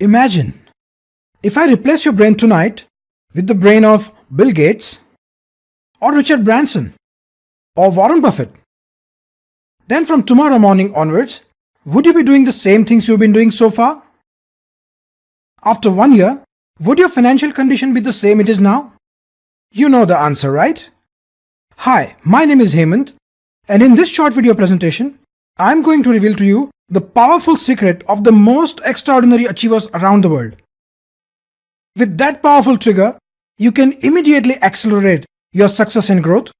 Imagine if I replace your brain tonight with the brain of Bill Gates or Richard Branson or Warren Buffett. Then from tomorrow morning onwards, would you be doing the same things you've been doing so far? After one year, would your financial condition be the same it is now? You know the answer, right? Hi, my name is Hemant, and in this short video presentation, I'm going to reveal to you the powerful secret of the most extraordinary achievers around the world. With that powerful trigger, you can immediately accelerate your success and growth,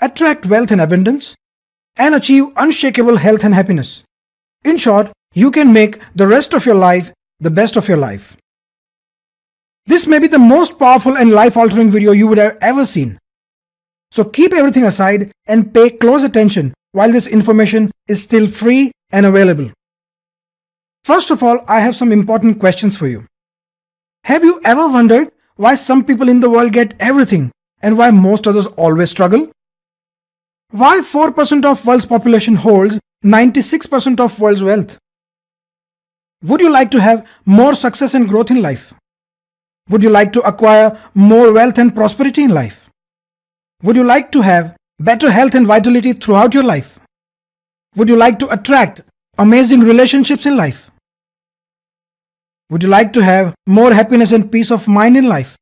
attract wealth and abundance, and achieve unshakable health and happiness. In short, you can make the rest of your life the best of your life. This may be the most powerful and life-altering video you would have ever seen. So keep everything aside and pay close attention while this information is still free and available. First of all, I have some important questions for you. Have you ever wondered why some people in the world get everything and why most others always struggle? Why 4% of world's population holds 96% of world's wealth? Would you like to have more success and growth in life? Would you like to acquire more wealth and prosperity in life? Would you like to have better health and vitality throughout your life? Would you like to attract amazing relationships in life? Would you like to have more happiness and peace of mind in life?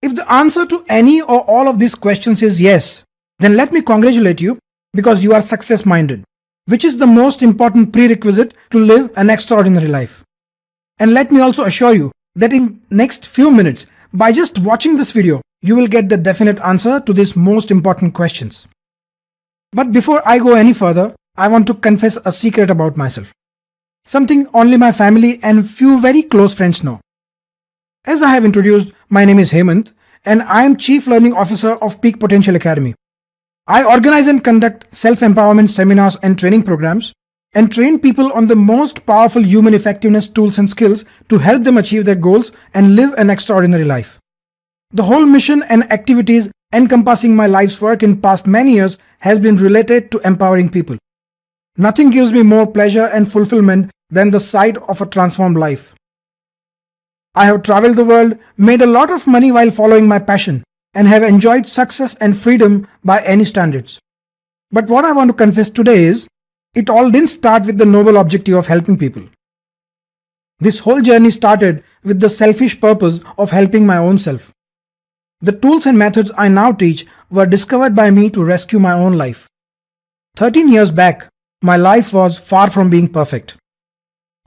If the answer to any or all of these questions is yes, then let me congratulate you because you are success minded, which is the most important prerequisite to live an extraordinary life. And let me also assure you that in next few minutes, by just watching this video, you will get the definite answer to these most important questions. But before I go any further, I want to confess a secret about myself. Something only my family and few very close friends know. As I have introduced, my name is Hemant and I am Chief Learning Officer of Peak Potential Academy. I organize and conduct self-empowerment seminars and training programs and train people on the most powerful human effectiveness tools and skills to help them achieve their goals and live an extraordinary life. The whole mission and activities encompassing my life's work in past many years has been related to empowering people. Nothing gives me more pleasure and fulfillment than the sight of a transformed life. I have traveled the world, made a lot of money while following my passion, and have enjoyed success and freedom by any standards. But what I want to confess today is, it all didn't start with the noble objective of helping people. This whole journey started with the selfish purpose of helping my own self. The tools and methods I now teach were discovered by me to rescue my own life. 13 years back, my life was far from being perfect.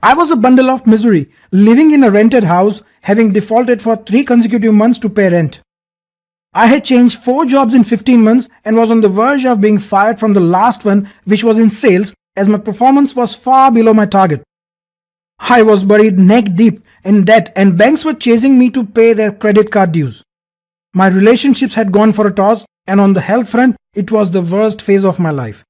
I was a bundle of misery, living in a rented house, having defaulted for three consecutive months to pay rent. I had changed four jobs in 15 months and was on the verge of being fired from the last one, which was in sales, as my performance was far below my target. I was buried neck deep in debt and banks were chasing me to pay their credit card dues. My relationships had gone for a toss, and on the health front, it was the worst phase of my life.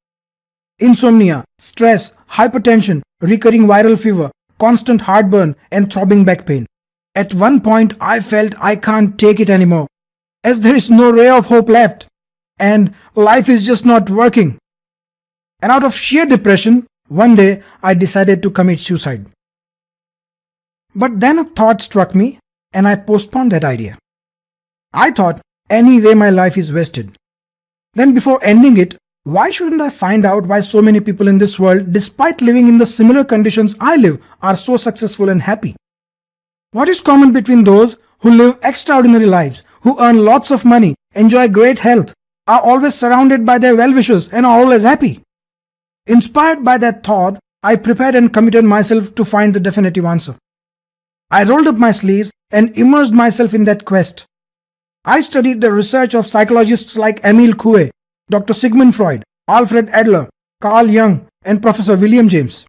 Insomnia, stress, hypertension, recurring viral fever, constant heartburn, and throbbing back pain. At one point, I felt I can't take it anymore, as there is no ray of hope left, and life is just not working. And out of sheer depression, one day I decided to commit suicide. But then a thought struck me, and I postponed that idea. I thought, anyway my life is wasted. Then before ending it, why shouldn't I find out why so many people in this world, despite living in the similar conditions I live, are so successful and happy? What is common between those who live extraordinary lives, who earn lots of money, enjoy great health, are always surrounded by their well-wishers and are always happy? Inspired by that thought, I prepared and committed myself to find the definitive answer. I rolled up my sleeves and immersed myself in that quest. I studied the research of psychologists like Emile Coué, Dr. Sigmund Freud, Alfred Adler, Carl Jung, and Professor William James.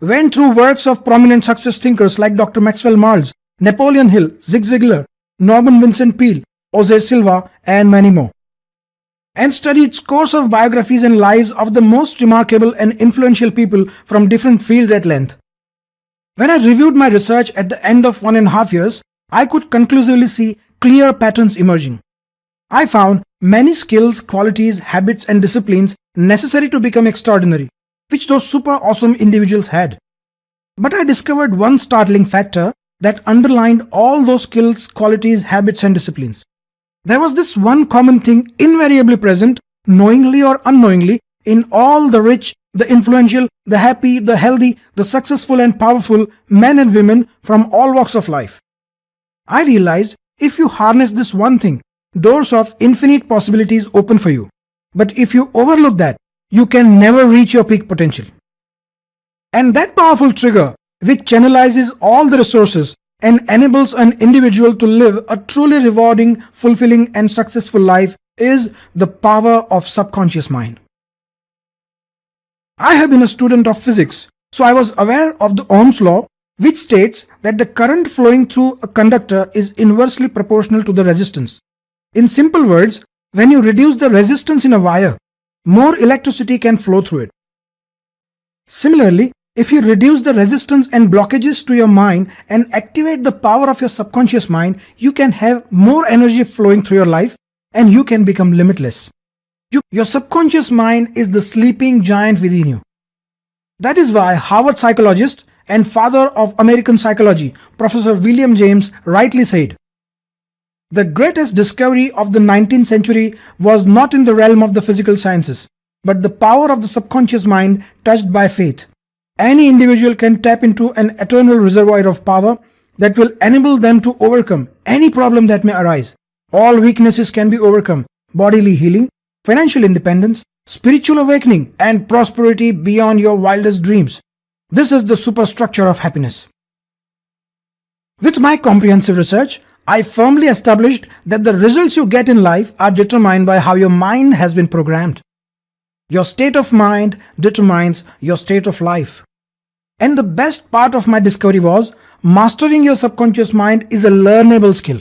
Went through works of prominent success thinkers like Dr. Maxwell Maltz, Napoleon Hill, Zig Ziglar, Norman Vincent Peale, Jose Silva, and many more. And studied scores of biographies and lives of the most remarkable and influential people from different fields at length. When I reviewed my research at the end of one and a half years, I could conclusively see clear patterns emerging. I found many skills, qualities, habits, and disciplines necessary to become extraordinary, which those super awesome individuals had. But I discovered one startling factor that underlined all those skills, qualities, habits, and disciplines. There was this one common thing invariably present, knowingly or unknowingly, in all the rich, the influential, the happy, the healthy, the successful and powerful men and women from all walks of life. I realized if you harness this one thing, doors of infinite possibilities open for you. But if you overlook that, you can never reach your peak potential. And that powerful trigger, which channelizes all the resources and enables an individual to live a truly rewarding, fulfilling and successful life is the power of subconscious mind. I have been a student of physics, so I was aware of the Ohm's law which states that the current flowing through a conductor is inversely proportional to the resistance. In simple words, when you reduce the resistance in a wire, more electricity can flow through it. Similarly, if you reduce the resistance and blockages to your mind and activate the power of your subconscious mind, you can have more energy flowing through your life and you can become limitless. You, your subconscious mind is the sleeping giant within you. That is why Harvard psychologist and father of American psychology, Professor William James, rightly said, The greatest discovery of the 19th century was not in the realm of the physical sciences, but the power of the subconscious mind touched by faith. Any individual can tap into an eternal reservoir of power that will enable them to overcome any problem that may arise. All weaknesses can be overcome. Bodily healing, financial independence, spiritual awakening, and prosperity beyond your wildest dreams. This is the superstructure of happiness. With my comprehensive research, I firmly established that the results you get in life are determined by how your mind has been programmed. Your state of mind determines your state of life. And the best part of my discovery was mastering your subconscious mind is a learnable skill.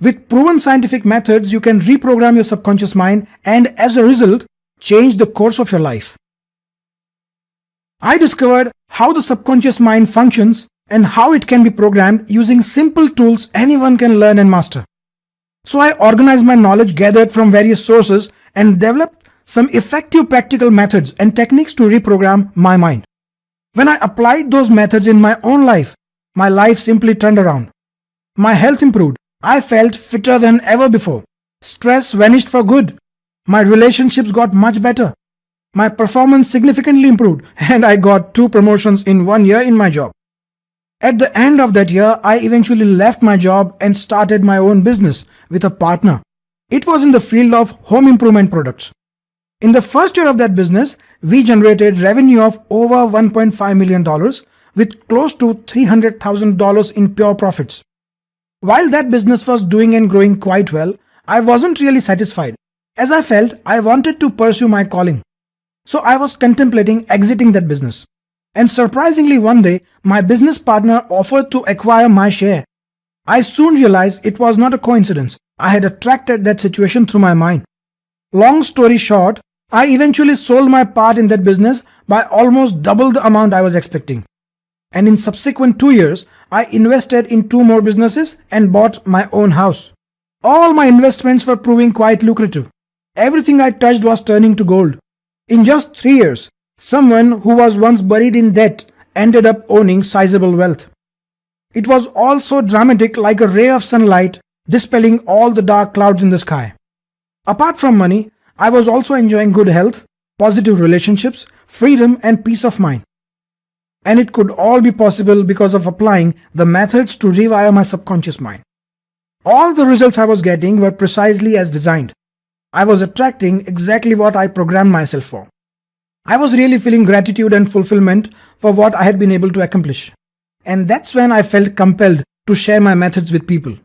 With proven scientific methods, you can reprogram your subconscious mind and as a result, change the course of your life. I discovered how the subconscious mind functions and how it can be programmed using simple tools anyone can learn and master. So I organized my knowledge gathered from various sources and developed some effective practical methods and techniques to reprogram my mind. When I applied those methods in my own life, my life simply turned around. My health improved. I felt fitter than ever before. Stress vanished for good. My relationships got much better. My performance significantly improved and I got two promotions in one year in my job. At the end of that year, I eventually left my job and started my own business with a partner. It was in the field of home improvement products. In the first year of that business, we generated revenue of over $1.5 million with close to $300,000 in pure profits. While that business was doing and growing quite well, I wasn't really satisfied as I felt I wanted to pursue my calling. So I was contemplating exiting that business. And surprisingly one day, my business partner offered to acquire my share. I soon realized it was not a coincidence. I had attracted that situation through my mind. Long story short, I eventually sold my part in that business by almost double the amount I was expecting. And in subsequent two years, I invested in two more businesses and bought my own house. All my investments were proving quite lucrative. Everything I touched was turning to gold. In just three years, someone who was once buried in debt ended up owning sizable wealth. It was all so dramatic like a ray of sunlight dispelling all the dark clouds in the sky. Apart from money, I was also enjoying good health, positive relationships, freedom and peace of mind. And it could all be possible because of applying the methods to rewire my subconscious mind. All the results I was getting were precisely as designed. I was attracting exactly what I programmed myself for. I was really feeling gratitude and fulfillment for what I had been able to accomplish. And that's when I felt compelled to share my methods with people.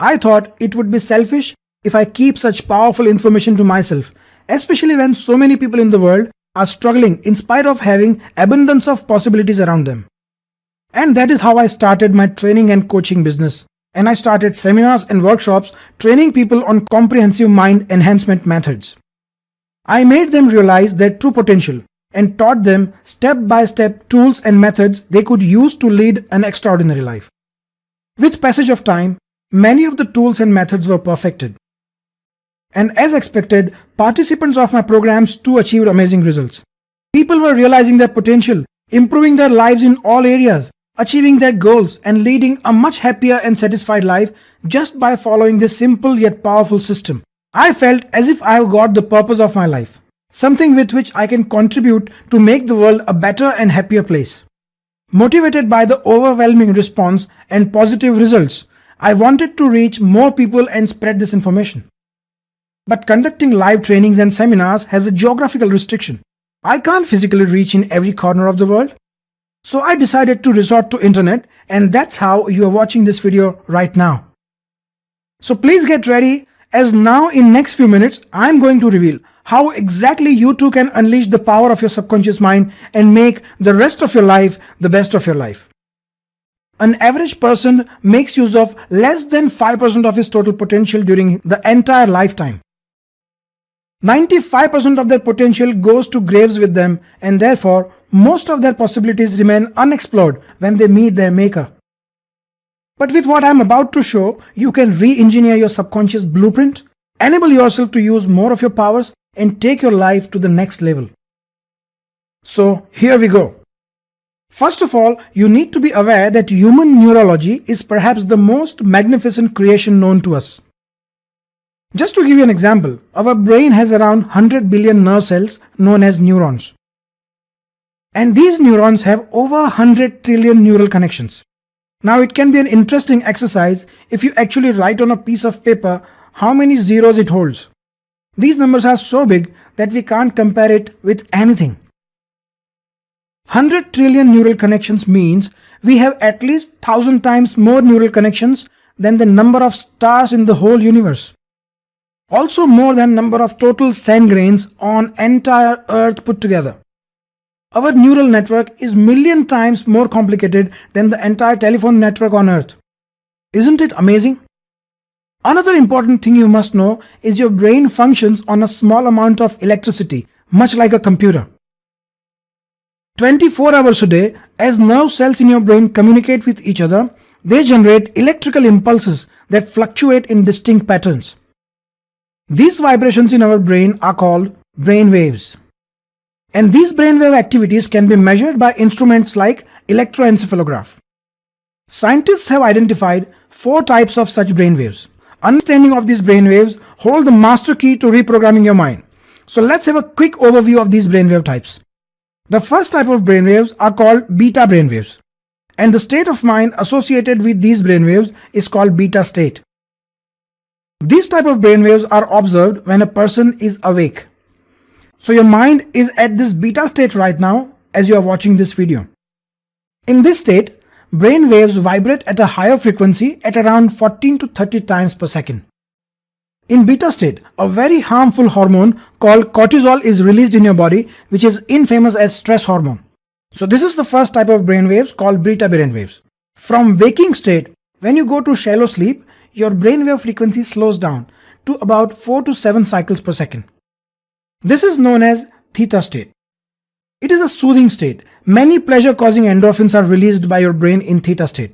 I thought it would be selfish if I keep such powerful information to myself, especially when so many people in the world are struggling in spite of having abundance of possibilities around them. And that is how I started my training and coaching business. And I started seminars and workshops training people on comprehensive mind enhancement methods. I made them realize their true potential and taught them step by step tools and methods they could use to lead an extraordinary life. With passage of time, many of the tools and methods were perfected. And as expected, participants of my programs too achieved amazing results. People were realizing their potential, improving their lives in all areas, achieving their goals and leading a much happier and satisfied life just by following this simple yet powerful system. I felt as if I have got the purpose of my life, something with which I can contribute to make the world a better and happier place. Motivated by the overwhelming response and positive results, I wanted to reach more people and spread this information. But conducting live trainings and seminars has a geographical restriction. I can't physically reach in every corner of the world. So I decided to resort to internet and that's how you are watching this video right now. So please get ready as now in next few minutes I am going to reveal how exactly you too can unleash the power of your subconscious mind and make the rest of your life the best of your life. An average person makes use of less than 5% of his total potential during the entire lifetime. 95% of their potential goes to graves with them and therefore most of their possibilities remain unexplored when they meet their maker. But with what I'm about to show, you can re-engineer your subconscious blueprint, enable yourself to use more of your powers and take your life to the next level. So here we go. First of all, you need to be aware that human neurology is perhaps the most magnificent creation known to us. Just to give you an example, our brain has around 100 billion nerve cells known as neurons. And these neurons have over 100 trillion neural connections. Now it can be an interesting exercise if you actually write on a piece of paper how many zeros it holds. These numbers are so big that we can't compare it with anything. 100 trillion neural connections means we have at least 1000 times more neural connections than the number of stars in the whole universe. Also more than number of total sand grains on entire earth put together. Our neural network is million times more complicated than the entire telephone network on earth. Isn't it amazing? Another important thing you must know is your brain functions on a small amount of electricity, much like a computer. 24 hours a day, as nerve cells in your brain communicate with each other, they generate electrical impulses that fluctuate in distinct patterns. These vibrations in our brain are called brain waves. And these brainwave activities can be measured by instruments like electroencephalograph. Scientists have identified four types of such brainwaves. Understanding of these brainwaves hold the master key to reprogramming your mind. So let's have a quick overview of these brainwave types. The first type of brainwaves are called beta brainwaves. And the state of mind associated with these brainwaves is called beta state. These type of brainwaves are observed when a person is awake. So your mind is at this beta state right now as you are watching this video. In this state, brain waves vibrate at a higher frequency at around 14 to 30 times per second. In beta state, a very harmful hormone called cortisol is released in your body which is infamous as stress hormone. So this is the first type of brain waves called beta brain waves. From waking state, when you go to shallow sleep, your brainwave frequency slows down to about 4 to 7 cycles per second. This is known as theta state. It is a soothing state Many pleasure causing endorphins are released by your brain in theta state.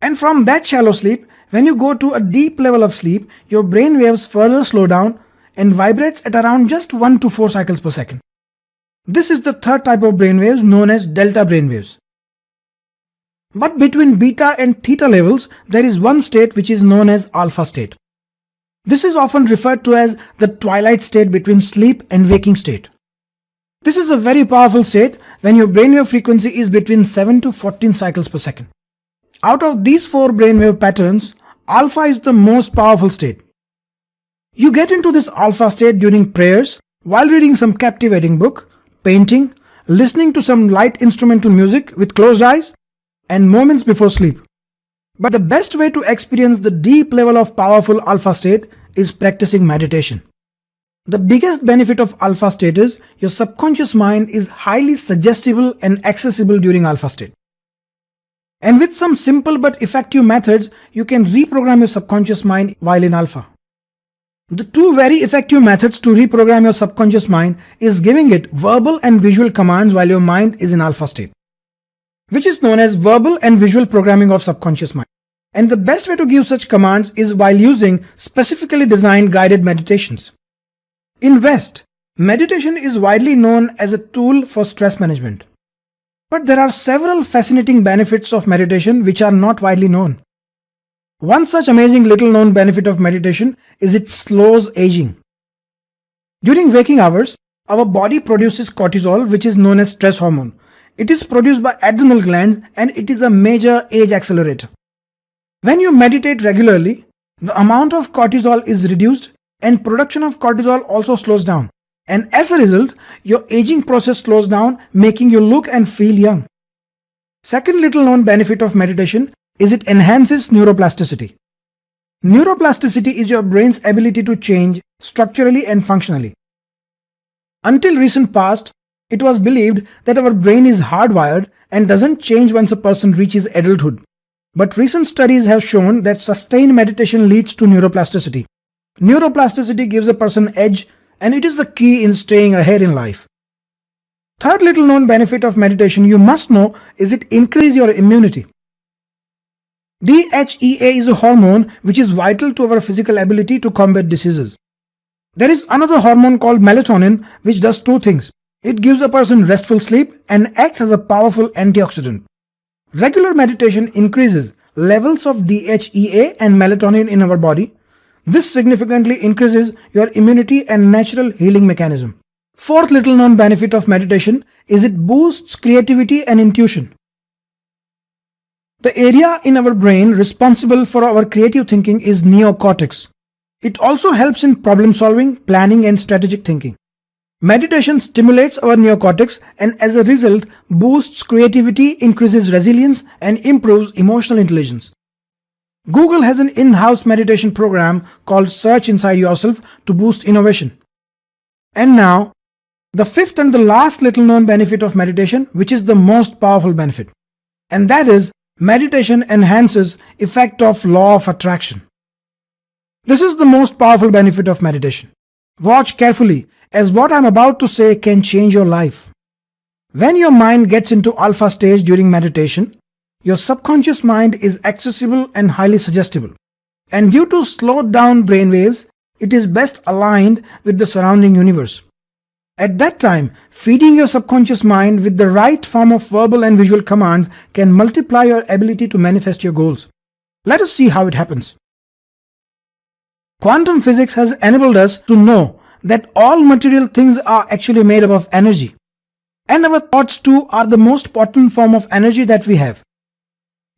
And from that shallow sleep, when you go to a deep level of sleep, your brain waves further slow down and vibrates at around just 1 to 4 cycles per second. This is the third type of brain waves known as delta brain waves. But between beta and theta levels, there is one state which is known as alpha state. This is often referred to as the twilight state between sleep and waking state. This is a very powerful state when your brainwave frequency is between 7 to 14 cycles per second. Out of these four brainwave patterns, alpha is the most powerful state. You get into this alpha state during prayers, while reading some captivating book, painting, listening to some light instrumental music with closed eyes, and moments before sleep. But the best way to experience the deep level of powerful alpha state is practicing meditation. The biggest benefit of alpha state is your subconscious mind is highly suggestible and accessible during alpha state. And with some simple but effective methods, you can reprogram your subconscious mind while in alpha. The two very effective methods to reprogram your subconscious mind is giving it verbal and visual commands while your mind is in alpha state, which is known as verbal and visual programming of subconscious mind. And the best way to give such commands is while using specifically designed guided meditations. In West, meditation is widely known as a tool for stress management. But there are several fascinating benefits of meditation which are not widely known. One such amazing little known benefit of meditation is it slows aging. During waking hours, our body produces cortisol which is known as stress hormone. It is produced by adrenal glands and it is a major age accelerator. When you meditate regularly, the amount of cortisol is reduced and production of cortisol also slows down. And as a result, your aging process slows down, making you look and feel young. Second little known benefit of meditation is it enhances neuroplasticity. Neuroplasticity is your brain's ability to change structurally and functionally. Until recent past, it was believed that our brain is hardwired and doesn't change once a person reaches adulthood. But recent studies have shown that sustained meditation leads to neuroplasticity. Neuroplasticity gives a person edge and it is the key in staying ahead in life. Third little known benefit of meditation you must know is it increase your immunity. DHEA is a hormone which is vital to our physical ability to combat diseases. There is another hormone called melatonin which does two things. It gives a person restful sleep and acts as a powerful antioxidant. Regular meditation increases levels of DHEA and melatonin in our body. This significantly increases your immunity and natural healing mechanism. Fourth little known benefit of meditation is it boosts creativity and intuition. The area in our brain responsible for our creative thinking is neocortex. It also helps in problem solving, planning and strategic thinking. Meditation stimulates our neocortex and as a result boosts creativity, increases resilience and improves emotional intelligence. Google has an in-house meditation program called Search Inside Yourself to boost innovation. And now, the fifth and the last little known benefit of meditation, which is the most powerful benefit. And that is, meditation enhances effect of law of attraction. This is the most powerful benefit of meditation. Watch carefully as what I'm about to say can change your life. When your mind gets into alpha stage during meditation, your subconscious mind is accessible and highly suggestible. And due to slowed down brain waves, it is best aligned with the surrounding universe. At that time, feeding your subconscious mind with the right form of verbal and visual commands can multiply your ability to manifest your goals. Let us see how it happens. Quantum physics has enabled us to know that all material things are actually made up of energy. And our thoughts too are the most potent form of energy that we have.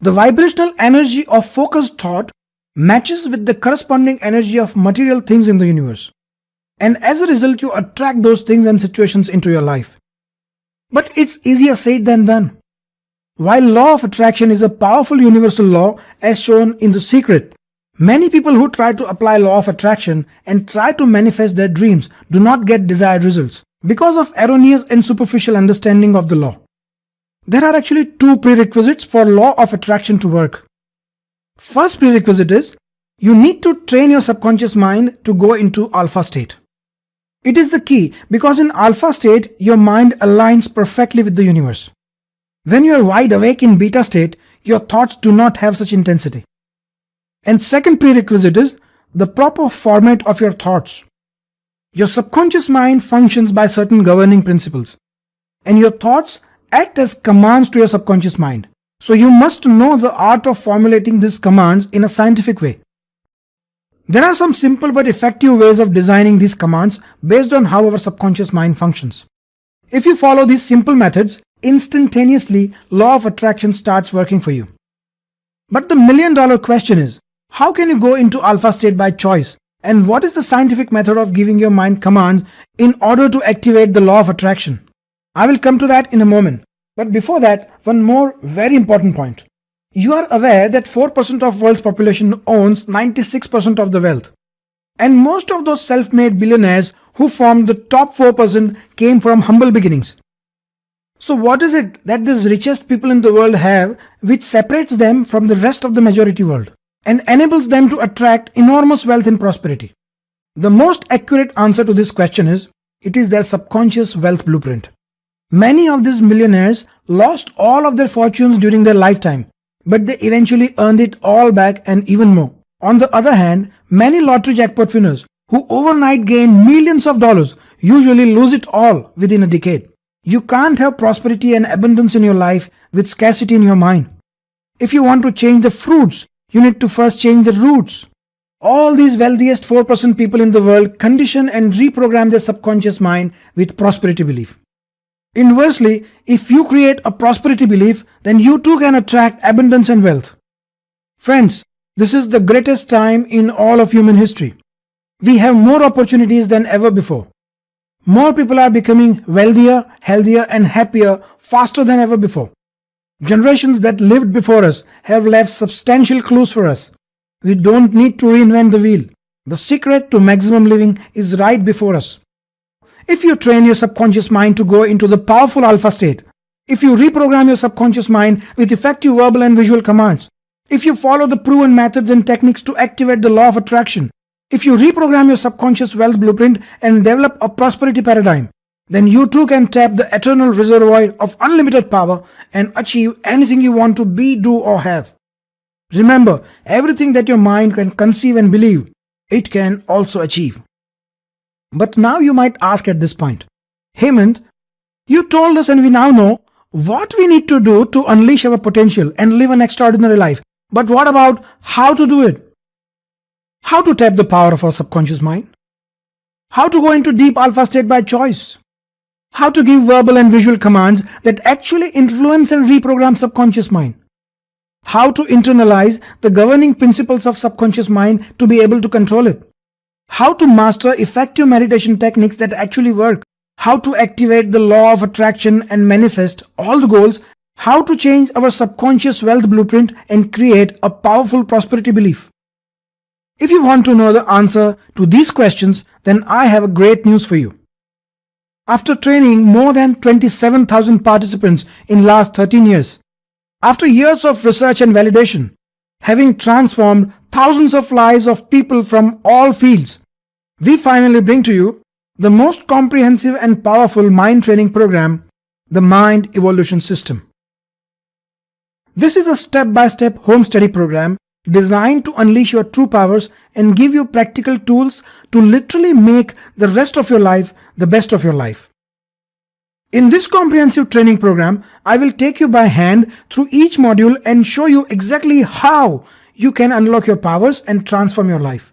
The vibrational energy of focused thought matches with the corresponding energy of material things in the universe. And as a result, you attract those things and situations into your life. But it's easier said than done. While law of attraction is a powerful universal law as shown in The Secret, Many people who try to apply law of attraction and try to manifest their dreams do not get desired results because of erroneous and superficial understanding of the law. There are actually two prerequisites for law of attraction to work. First prerequisite is you need to train your subconscious mind to go into alpha state. It is the key because in alpha state your mind aligns perfectly with the universe. When you are wide awake in beta state, your thoughts do not have such intensity. And second prerequisite is the proper format of your thoughts. Your subconscious mind functions by certain governing principles and your thoughts act as commands to your subconscious mind. So you must know the art of formulating these commands in a scientific way. There are some simple but effective ways of designing these commands based on how our subconscious mind functions. If you follow these simple methods, instantaneously law of attraction starts working for you. But the million dollar question is, how can you go into alpha state by choice? And what is the scientific method of giving your mind commands in order to activate the law of attraction? I will come to that in a moment. But before that, one more very important point. You are aware that 4% of world's population owns 96% of the wealth. And most of those self-made billionaires who formed the top 4% came from humble beginnings. So what is it that these richest people in the world have which separates them from the rest of the majority world? And enables them to attract enormous wealth and prosperity? The most accurate answer to this question is it is their subconscious wealth blueprint. Many of these millionaires lost all of their fortunes during their lifetime, but they eventually earned it all back and even more. On the other hand, many lottery jackpot winners who overnight gain millions of dollars usually lose it all within a decade. You can't have prosperity and abundance in your life with scarcity in your mind. If you want to change the fruits, you need to first change the roots. All these wealthiest 4% people in the world condition and reprogram their subconscious mind with prosperity belief. Inversely, if you create a prosperity belief, then you too can attract abundance and wealth. Friends, this is the greatest time in all of human history. We have more opportunities than ever before. More people are becoming wealthier, healthier and happier faster than ever before. Generations that lived before us have left substantial clues for us. We don't need to reinvent the wheel. The secret to maximum living is right before us. If you train your subconscious mind to go into the powerful alpha state, if you reprogram your subconscious mind with effective verbal and visual commands, if you follow the proven methods and techniques to activate the law of attraction, if you reprogram your subconscious wealth blueprint and develop a prosperity paradigm, then you too can tap the eternal reservoir of unlimited power and achieve anything you want to be, do or have. Remember, everything that your mind can conceive and believe, it can also achieve. But now you might ask at this point, Hemant, you told us and we now know what we need to do to unleash our potential and live an extraordinary life. But what about how to do it? How to tap the power of our subconscious mind? How to go into deep alpha state by choice? How to give verbal and visual commands that actually influence and reprogram subconscious mind? How to internalize the governing principles of subconscious mind to be able to control it? How to master effective meditation techniques that actually work? How to activate the law of attraction and manifest all the goals? How to change our subconscious wealth blueprint and create a powerful prosperity belief? If you want to know the answer to these questions, then I have a great news for you. After training more than 27,000 participants in last 13 years, after years of research and validation, having transformed thousands of lives of people from all fields, we finally bring to you the most comprehensive and powerful mind training program, the Mind Evolution System. This is a step-by-step -step home study program designed to unleash your true powers and give you practical tools to literally make the rest of your life the best of your life. In this comprehensive training program, I will take you by hand through each module and show you exactly how you can unlock your powers and transform your life.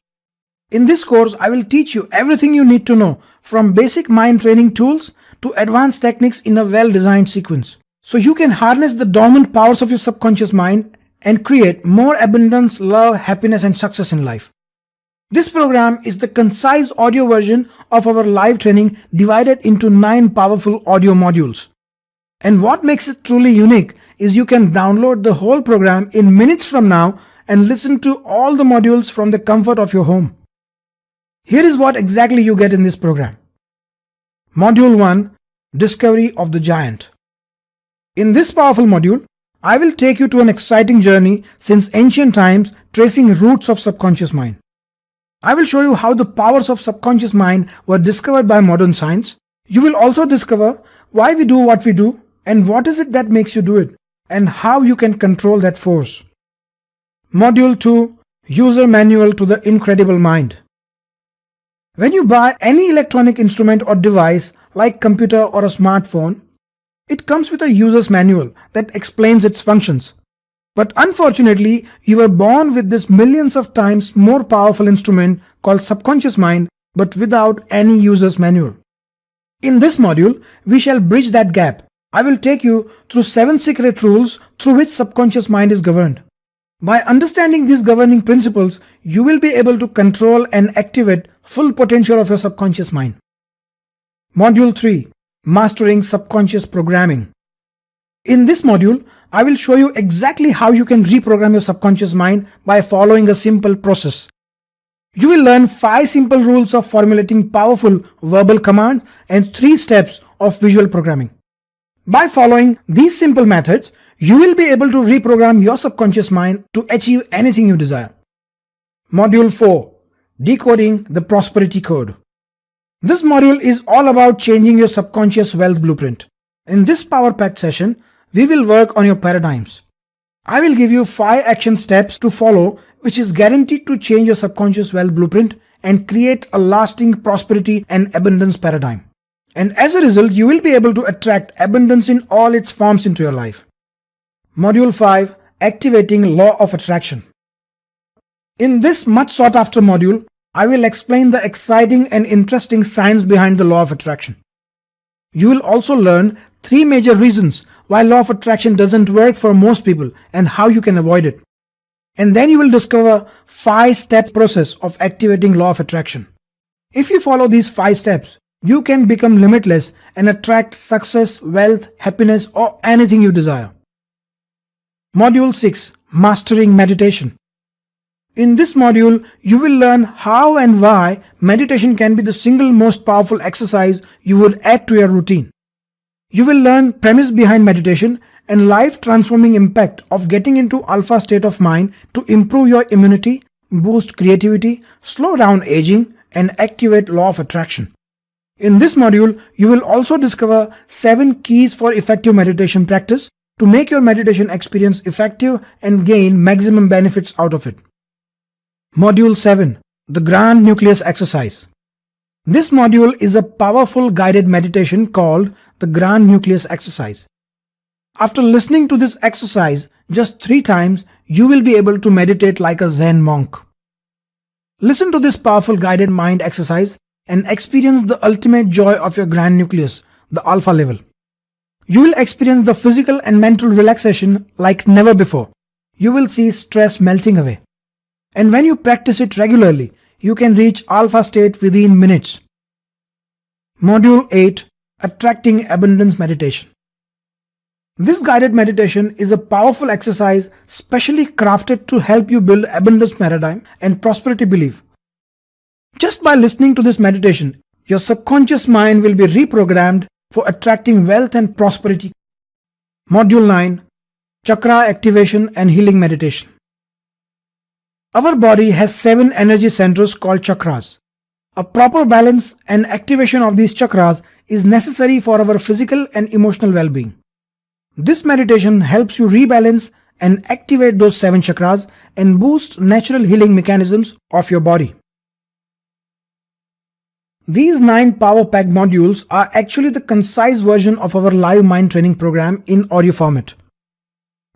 In this course, I will teach you everything you need to know from basic mind training tools to advanced techniques in a well-designed sequence. So you can harness the dormant powers of your subconscious mind and create more abundance, love, happiness and success in life. This program is the concise audio version of our live training divided into 9 powerful audio modules. And what makes it truly unique is you can download the whole program in minutes from now and listen to all the modules from the comfort of your home. Here is what exactly you get in this program. Module 1 Discovery of the Giant. In this powerful module, I will take you to an exciting journey since ancient times tracing roots of subconscious mind. I will show you how the powers of subconscious mind were discovered by modern science. You will also discover why we do what we do and what is it that makes you do it and how you can control that force. Module 2 User Manual to the Incredible Mind. When you buy any electronic instrument or device like computer or a smartphone, it comes with a user's manual that explains its functions. But unfortunately, you were born with this millions of times more powerful instrument called subconscious mind but without any user's manual. In this module, we shall bridge that gap. I will take you through seven secret rules through which subconscious mind is governed. By understanding these governing principles, you will be able to control and activate full potential of your subconscious mind. Module 3 Mastering Subconscious Programming. In this module, I will show you exactly how you can reprogram your subconscious mind by following a simple process. You will learn 5 simple rules of formulating powerful verbal commands and 3 steps of visual programming. By following these simple methods, you will be able to reprogram your subconscious mind to achieve anything you desire. Module 4 Decoding the Prosperity Code. This module is all about changing your subconscious wealth blueprint. In this power packed session, we will work on your paradigms. I will give you 5 action steps to follow which is guaranteed to change your subconscious wealth blueprint and create a lasting prosperity and abundance paradigm. and as a result you will be able to attract abundance in all its forms into your life. Module 5 Activating Law of Attraction In this much sought after module, I will explain the exciting and interesting science behind the law of attraction. You will also learn three major reasons why law of attraction doesn't work for most people and how you can avoid it. And then you will discover five step process of activating law of attraction. If you follow these five steps, you can become limitless and attract success, wealth, happiness or anything you desire. Module 6 Mastering Meditation In this module, you will learn how and why meditation can be the single most powerful exercise you would add to your routine. You will learn premise behind meditation and life transforming impact of getting into alpha state of mind to improve your immunity, boost creativity, slow down aging and activate law of attraction. In this module, you will also discover 7 keys for effective meditation practice to make your meditation experience effective and gain maximum benefits out of it. Module 7 The Grand Nucleus Exercise This module is a powerful guided meditation called the Grand Nucleus Exercise. After listening to this exercise just three times, you will be able to meditate like a Zen monk. Listen to this powerful guided mind exercise and experience the ultimate joy of your grand nucleus, the alpha level. You will experience the physical and mental relaxation like never before. You will see stress melting away. And when you practice it regularly, you can reach alpha state within minutes. Module 8 Attracting Abundance Meditation This guided meditation is a powerful exercise specially crafted to help you build abundance paradigm and prosperity belief just by listening to this meditation, your subconscious mind will be reprogrammed for attracting wealth and prosperity. Module 9 Chakra Activation and Healing Meditation. Our body has seven energy centers called chakras. A proper balance and activation of these chakras is necessary for our physical and emotional well being. This meditation helps you rebalance and activate those seven chakras and boost natural healing mechanisms of your body. These 9 power pack modules are actually the concise version of our live mind training program in audio format.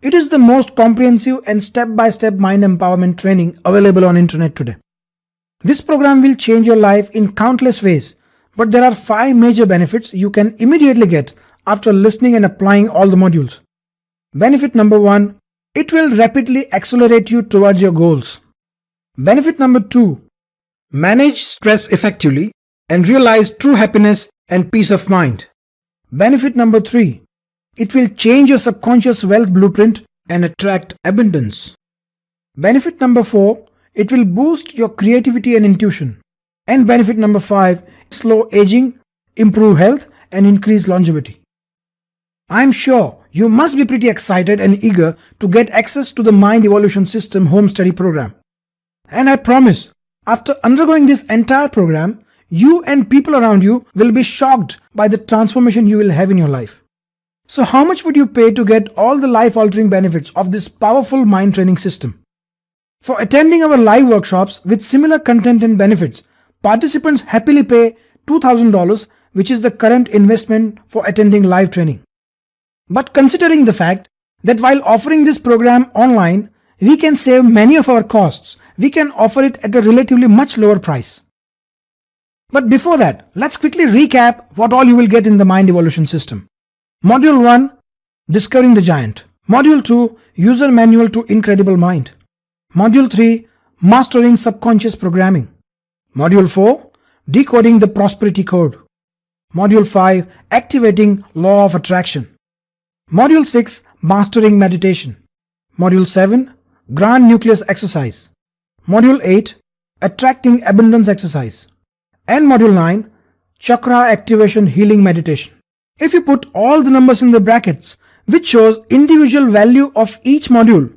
It is the most comprehensive and step-by-step mind empowerment training available on internet today. This program will change your life in countless ways, but there are 5 major benefits you can immediately get after listening and applying all the modules. Benefit number 1, it will rapidly accelerate you towards your goals. Benefit number 2, manage stress effectively and realize true happiness and peace of mind. Benefit number three, it will change your subconscious wealth blueprint and attract abundance. Benefit number four, it will boost your creativity and intuition. And benefit number five, slow aging, improve health and increase longevity. I'm sure you must be pretty excited and eager to get access to the Mind Evolution System home study program. And I promise, after undergoing this entire program, you and people around you will be shocked by the transformation you will have in your life. So how much would you pay to get all the life altering benefits of this powerful mind training system? For attending our live workshops with similar content and benefits, participants happily pay $2000 which is the current investment for attending live training. But considering the fact that while offering this program online, we can save many of our costs, we can offer it at a relatively much lower price. But before that, let's quickly recap what all you will get in the Mind Evolution System. Module 1 Discovering the Giant. Module 2 User Manual to Incredible Mind. Module 3 Mastering Subconscious Programming. Module 4 Decoding the Prosperity Code. Module 5 Activating Law of Attraction. Module 6 Mastering Meditation. Module 7 Grand Nucleus Exercise. Module 8 Attracting Abundance Exercise and module 9 chakra activation healing meditation. If you put all the numbers in the brackets which shows individual value of each module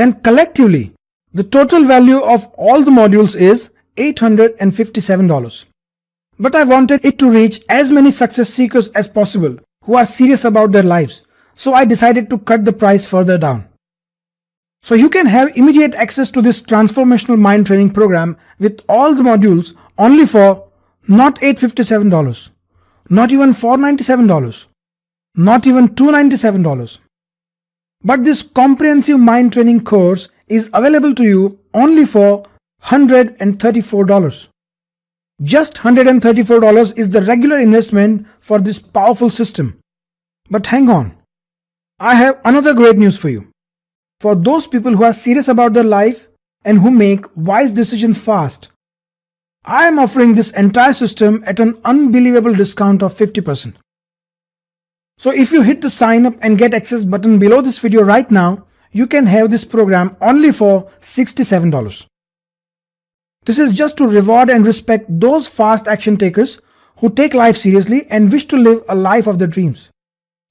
then collectively the total value of all the modules is $857. But I wanted it to reach as many success seekers as possible who are serious about their lives. So I decided to cut the price further down. So you can have immediate access to this transformational mind training program with all the modules only for not $857, not even $497, not even $297. But this comprehensive mind training course is available to you only for $134. Just $134 is the regular investment for this powerful system. But hang on, I have another great news for you. For those people who are serious about their life and who make wise decisions fast, I am offering this entire system at an unbelievable discount of 50%. So if you hit the sign up and get access button below this video right now, you can have this program only for $67. This is just to reward and respect those fast action takers who take life seriously and wish to live a life of their dreams.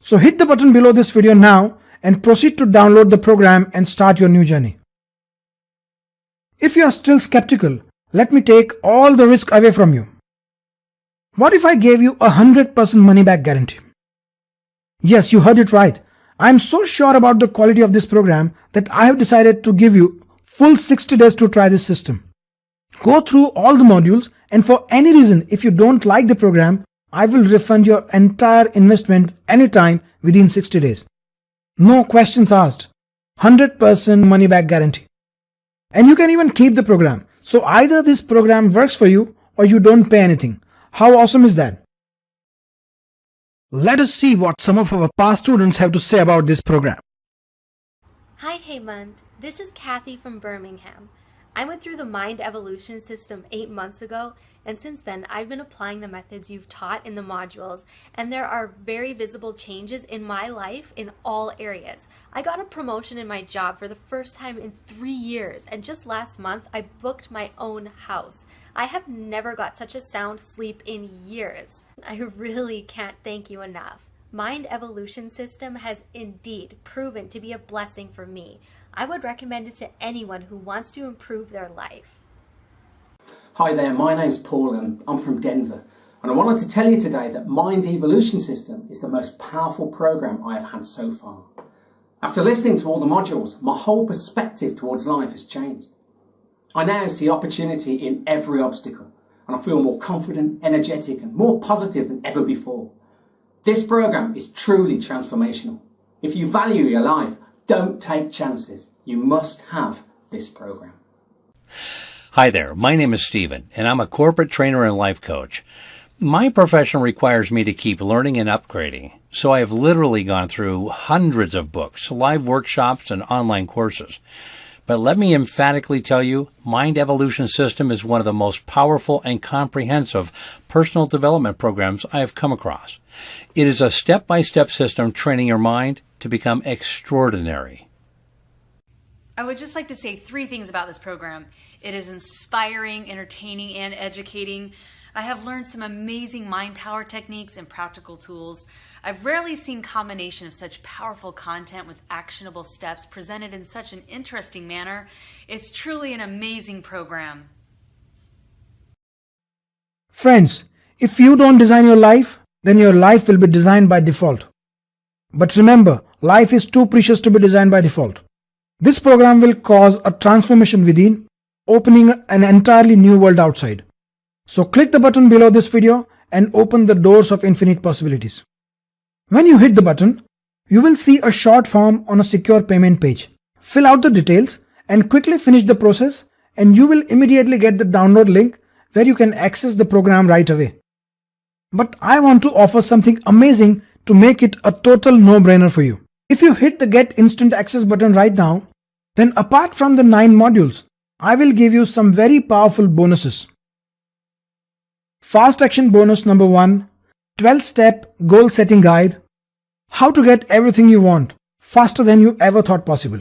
So hit the button below this video now and proceed to download the program and start your new journey. If you are still skeptical, let me take all the risk away from you. What if I gave you a 100% money back guarantee? Yes, you heard it right. I am so sure about the quality of this program that I have decided to give you full 60 days to try this system. Go through all the modules and for any reason if you don't like the program, I will refund your entire investment anytime within 60 days. No questions asked. 100% money back guarantee. And you can even keep the program. So either this program works for you or you don't pay anything. How awesome is that? Let us see what some of our past students have to say about this program. Hi Hemant, this is Kathy from Birmingham. I went through the Mind Evolution system eight months ago, and since then I've been applying the methods you've taught in the modules, and there are very visible changes in my life in all areas. I got a promotion in my job for the first time in three years, and just last month I booked my own house. I have never got such a sound sleep in years. I really can't thank you enough. Mind Evolution System has indeed proven to be a blessing for me. I would recommend it to anyone who wants to improve their life. Hi there, my name's Paul and I'm from Denver. And I wanted to tell you today that Mind Evolution System is the most powerful program I have had so far. After listening to all the modules, my whole perspective towards life has changed. I now see opportunity in every obstacle and I feel more confident, energetic and more positive than ever before. This program is truly transformational. If you value your life, don't take chances. You must have this program. Hi there. My name is Stephen, and I'm a corporate trainer and life coach. My profession requires me to keep learning and upgrading, so I have literally gone through hundreds of books, live workshops, and online courses. But let me emphatically tell you, Mind Evolution System is one of the most powerful and comprehensive personal development programs I have come across. It is a step by step system training your mind to become extraordinary. I would just like to say three things about this program. It is inspiring, entertaining, and educating. I have learned some amazing mind power techniques and practical tools. I've rarely seen combination of such powerful content with actionable steps presented in such an interesting manner. It's truly an amazing program. Friends, if you don't design your life, then your life will be designed by default. But remember, life is too precious to be designed by default. This program will cause a transformation within, opening an entirely new world outside. So click the button below this video and open the doors of infinite possibilities. When you hit the button, you will see a short form on a secure payment page. Fill out the details and quickly finish the process and you will immediately get the download link where you can access the program right away. But I want to offer something amazing to make it a total no-brainer for you. If you hit the get instant access button right now, then apart from the 9 modules, I will give you some very powerful bonuses. Fast action bonus number 1 12 step goal setting guide How to get everything you want faster than you ever thought possible.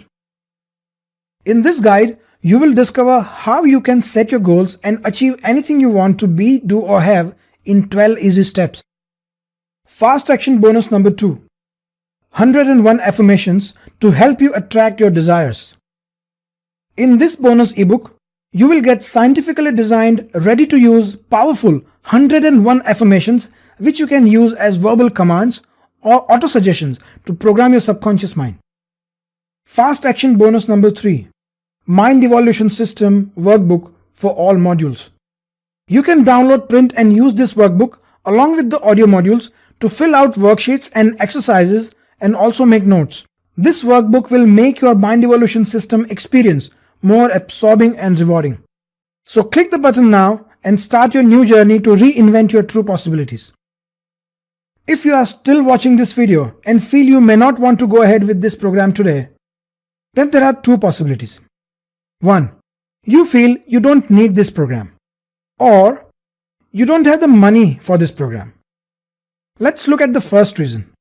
In this guide, you will discover how you can set your goals and achieve anything you want to be, do or have in 12 easy steps. Fast action bonus number 2 101 affirmations to help you attract your desires. In this bonus ebook, you will get scientifically designed, ready to use, powerful 101 affirmations which you can use as verbal commands or auto suggestions to program your subconscious mind. Fast action bonus number 3 Mind Evolution System workbook for all modules. You can download, print and use this workbook along with the audio modules to fill out worksheets and exercises and also make notes. This workbook will make your mind evolution system experience more absorbing and rewarding. So click the button now and start your new journey to reinvent your true possibilities. If you are still watching this video and feel you may not want to go ahead with this program today, then there are two possibilities. 1. You feel you don't need this program or you don't have the money for this program. Let's look at the first reason.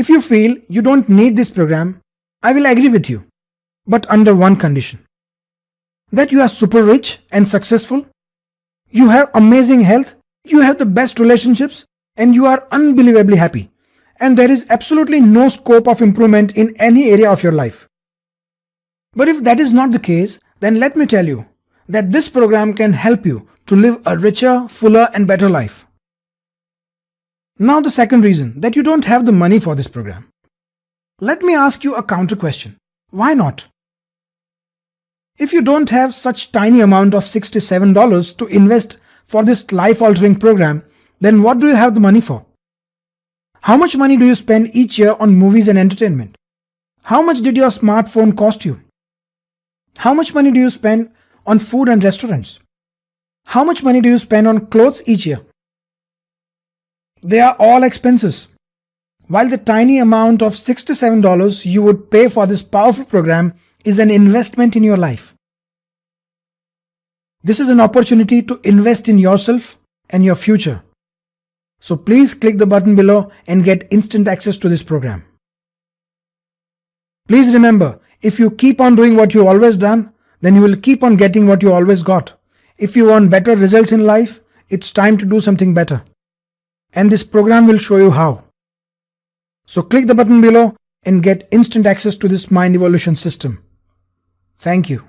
If you feel you don't need this program, I will agree with you, but under one condition. That you are super rich and successful, you have amazing health, you have the best relationships, and you are unbelievably happy, and there is absolutely no scope of improvement in any area of your life. But if that is not the case, then let me tell you that this program can help you to live a richer, fuller and better life. Now the second reason that you don't have the money for this program. Let me ask you a counter question. Why not? If you don't have such tiny amount of $67 to invest for this life altering program, then what do you have the money for? How much money do you spend each year on movies and entertainment? How much did your smartphone cost you? How much money do you spend on food and restaurants? How much money do you spend on clothes each year? They are all expenses. While the tiny amount of $67 you would pay for this powerful program is an investment in your life. This is an opportunity to invest in yourself and your future. So please click the button below and get instant access to this program. Please remember, if you keep on doing what you've always done, then you will keep on getting what you always got. If you want better results in life, it's time to do something better. And this program will show you how. So click the button below and get instant access to this mind evolution system. Thank you.